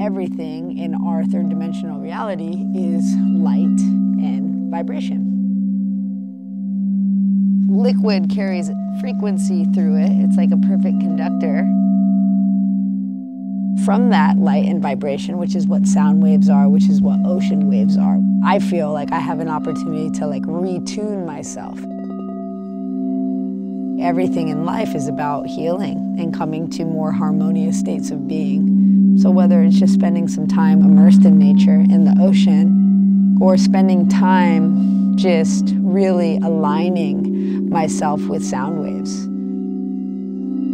Everything in our third dimensional reality is light and vibration liquid carries frequency through it. It's like a perfect conductor. From that light and vibration, which is what sound waves are, which is what ocean waves are, I feel like I have an opportunity to like retune myself. Everything in life is about healing and coming to more harmonious states of being. So whether it's just spending some time immersed in nature, in the ocean, or spending time just really aligning myself with sound waves.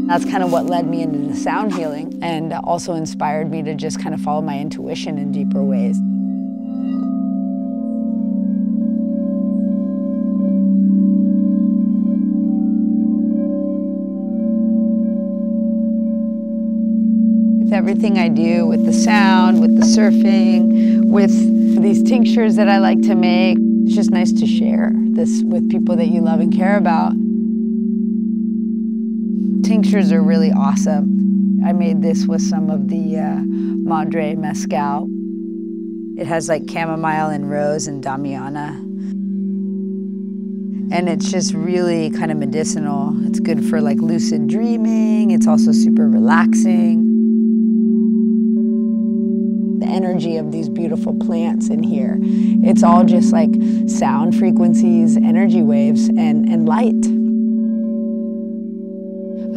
That's kind of what led me into the sound healing and also inspired me to just kind of follow my intuition in deeper ways. With everything I do, with the sound, with the surfing, with these tinctures that I like to make, it's just nice to share this with people that you love and care about. Tinctures are really awesome. I made this with some of the uh, Madre Mezcal. It has like chamomile and rose and Damiana. And it's just really kind of medicinal. It's good for like lucid dreaming. It's also super relaxing. The energy of these beautiful plants in here, it's all just like sound frequencies, energy waves, and, and light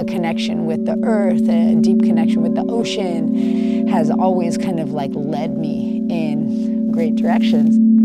connection with the earth, a deep connection with the ocean has always kind of like led me in great directions.